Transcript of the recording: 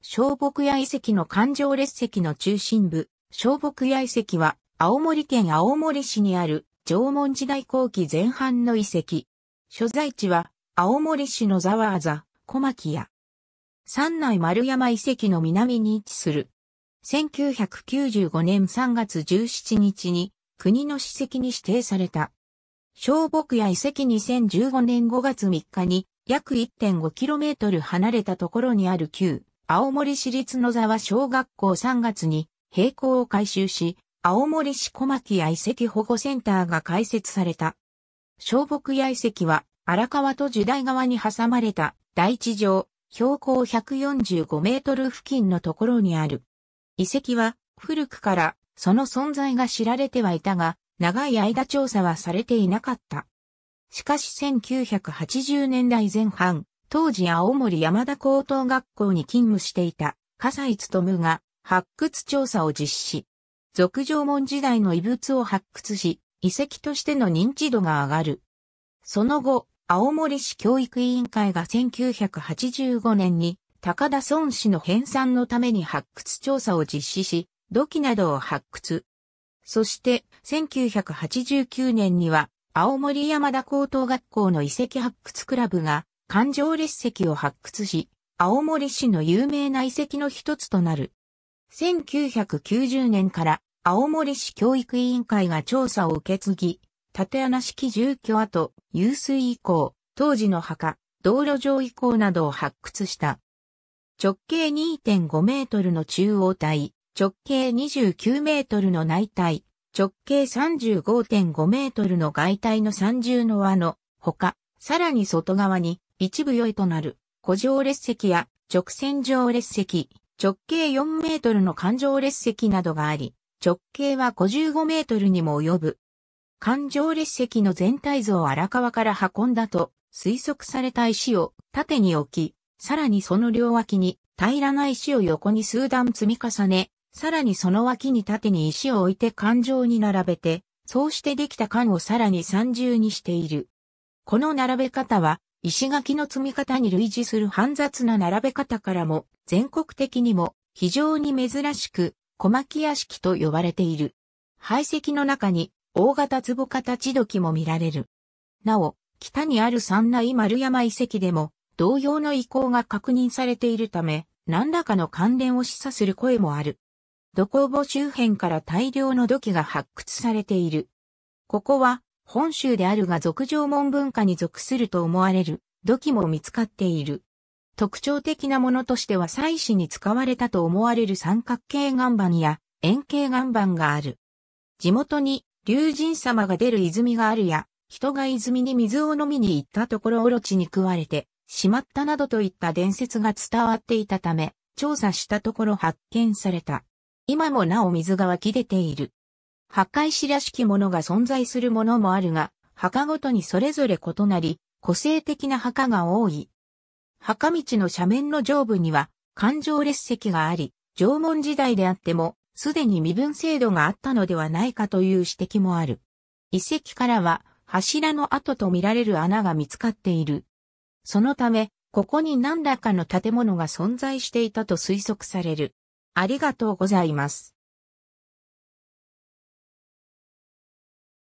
小木屋遺跡の環状列石の中心部、小木屋遺跡は、青森県青森市にある縄文時代後期前半の遺跡。所在地は、青森市のザワーザ、小牧屋。山内丸山遺跡の南に位置する。1995年3月17日に国の史跡に指定された。小木屋遺跡2015年5月3日に約 1.5km 離れたところにある旧青森市立野沢小学校3月に閉校を改修し、青森市小牧屋遺跡保護センターが開設された。小木屋遺跡は荒川と樹大川に挟まれた大地上標高145メートル付近のところにある。遺跡は古くからその存在が知られてはいたが、長い間調査はされていなかった。しかし1980年代前半、当時青森山田高等学校に勤務していた笠井務が発掘調査を実施。俗縄文時代の遺物を発掘し、遺跡としての認知度が上がる。その後、青森市教育委員会が1985年に高田村市の編纂のために発掘調査を実施し、土器などを発掘。そして、1989年には、青森山田高等学校の遺跡発掘クラブが、環状列石を発掘し、青森市の有名な遺跡の一つとなる。1990年から青森市教育委員会が調査を受け継ぎ、縦穴式住居跡、湧水遺構、当時の墓、道路上遺構などを発掘した。直径2.5メートルの中央体、直径29メートルの内体、直径35.5メートルの外体の三重の輪の他、さらに外側に一部良いとなる古上列石や直線上列石、直径4メートルの環状列石などがあり、直径は55メートルにも及ぶ。環状列石の全体像を荒川から運んだと推測された石を縦に置き、さらにその両脇に平らな石を横に数段積み重ね、さらにその脇に縦に石を置いて環状に並べて、そうしてできた環をさらに三重にしている。この並べ方は、石垣の積み方に類似する煩雑な並べ方からも、全国的にも非常に珍しく、小牧屋敷と呼ばれている。排石の中に大型壺形土器も見られる。なお、北にある三内丸山遺跡でも同様の遺構が確認されているため、何らかの関連を示唆する声もある。土工墓周辺から大量の土器が発掘されている。ここは本州であるが俗縄文文化に属すると思われる土器も見つかっている。特徴的なものとしては祭祀に使われたと思われる三角形岩盤や円形岩盤がある。地元に竜神様が出る泉があるや、人が泉に水を飲みに行ったところオロチに食われて、しまったなどといった伝説が伝わっていたため、調査したところ発見された。今もなお水が湧き出ている。墓石らしきものが存在するものもあるが、墓ごとにそれぞれ異なり、個性的な墓が多い。墓道の斜面の上部には、環状列石があり、縄文時代であっても、すでに身分制度があったのではないかという指摘もある。遺跡からは柱の跡とみられる穴が見つかっている。そのため、ここに何らかの建物が存在していたと推測される。ありがとうございます。